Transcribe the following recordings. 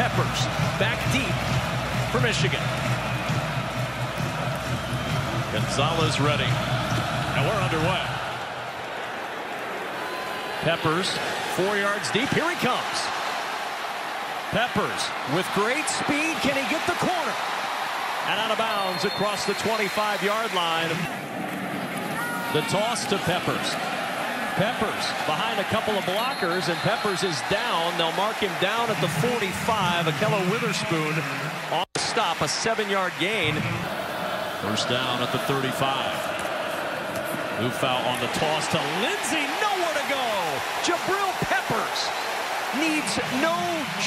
Peppers back deep for Michigan. Gonzalez ready. And we're underway. Peppers, four yards deep. Here he comes. Peppers with great speed. Can he get the corner? And out of bounds across the 25-yard line. The toss to Peppers. Peppers behind a couple of blockers, and Peppers is down. They'll mark him down at the 45. Ahkello Witherspoon on stop, a seven-yard gain. First down at the 35. Liufau on the toss to Lindsay. Nowhere to go. Jabrill Peppers needs no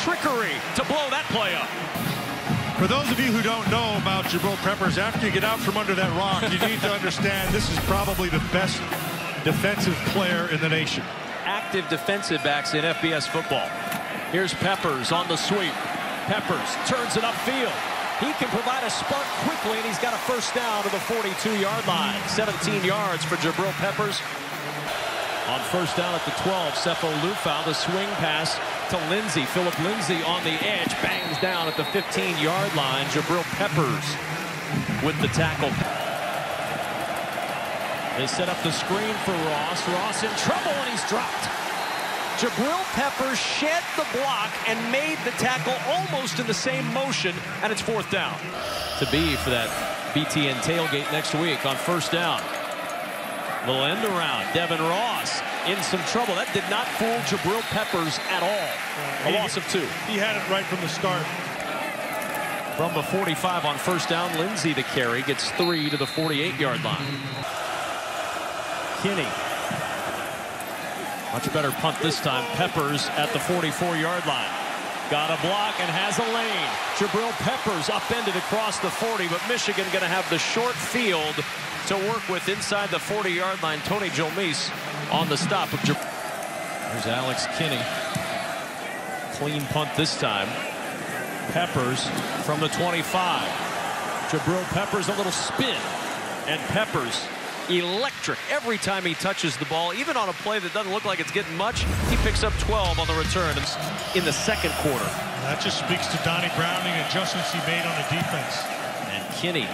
trickery to blow that play up. For those of you who don't know about Jabrill Peppers, after you get out from under that rock, you need to understand this is probably the best defensive player in the nation. Active defensive backs in FBS football. Here's Peppers on the sweep. Peppers turns it upfield. He can provide a spark quickly, and he's got a first down to the 42-yard line. 17 yards for Jabrill Peppers. On first down at the 12, Sefo Liufau, the swing pass to Lindsay. Phillip Lindsay on the edge, bangs down at the 15-yard line. Jabrill Peppers with the tackle. They set up the screen for Ross. Ross in trouble, and he's dropped. Jabrill Peppers shed the block and made the tackle almost in the same motion, and it's fourth down. To be for that BTN tailgate next week on first down. Little end around. Devin Ross in some trouble. That did not fool Jabrill Peppers at all. A He- loss of two. He had it right from the start. From the 45 on first down, Lindsay to carry gets three to the 48-yard line. Kinney. Much better punt this time. Peppers at the 44-yard line. Got a block and has a lane. Jabrill Peppers upended across the 40, but Michigan going to have the short field to work with inside the 40-yard line. Tony Jolmise on the stop of Jab There's Alex Kinney. Clean punt this time. Peppers from the 25. Jabrill Peppers a little spin. And Peppers electric every time he touches the ball. Even on a play that doesn't look like it's getting much, he picks up 12 on the return in the second quarter. That just speaks to Donnie Browning and adjustments he made on the defense. And Kinney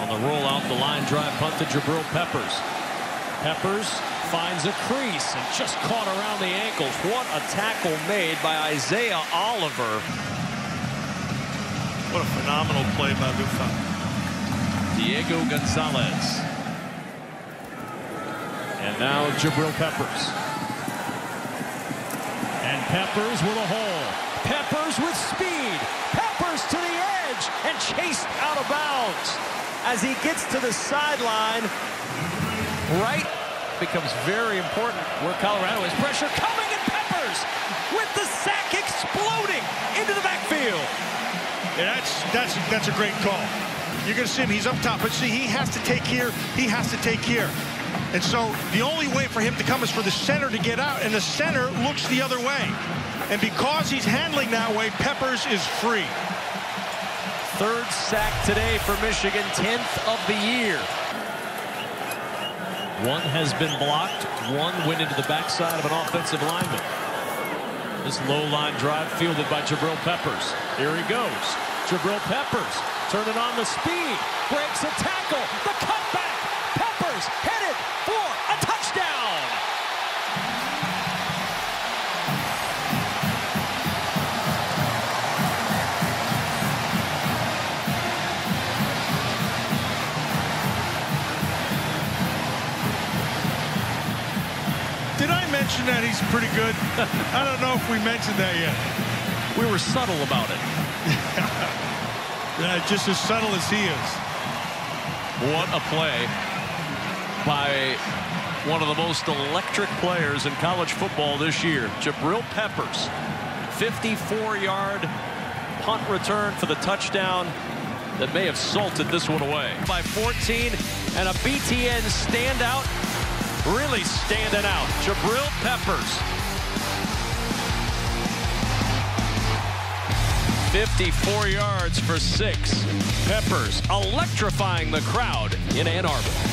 on the roll out the line drive punt to Jabrill Peppers. Peppers finds a crease and just caught around the ankles. What a tackle made by Isaiah Oliver. What a phenomenal play by Liufau. Diego Gonzalez. And now Jabrill Peppers. And Peppers with a hole. Peppers with speed. Peppers to the edge and chased out of bounds. As he gets to the sideline, right becomes very important where Colorado is pressure coming and Peppers with the sack exploding into the backfield. Yeah, that's that's that's a great call. You're to see him. He's up top, but see, he has to take here. He has to take here. And so the only way for him to come is for the center to get out, and the center looks the other way. And because he's handling that way, Peppers is free. Third sack today for Michigan, 10th of the year. One has been blocked. One went into the backside of an offensive lineman. This low line drive fielded by Jabrill Peppers. Here he goes. Jabrill Peppers turning on the speed. Breaks a tackle. The cutback. Headed for a touchdown. Did I mention that he's pretty good? I don't know if we mentioned that yet. We were subtle about it. Uh, just as subtle as he is. What a play by one of the most electric players in college football this year, Jabrill Peppers. 54-yard punt return for the touchdown that may have salted this one away. By 14 and a BTN standout, really standing out. Jabrill Peppers. 54 yards for six. Peppers electrifying the crowd in Ann Arbor.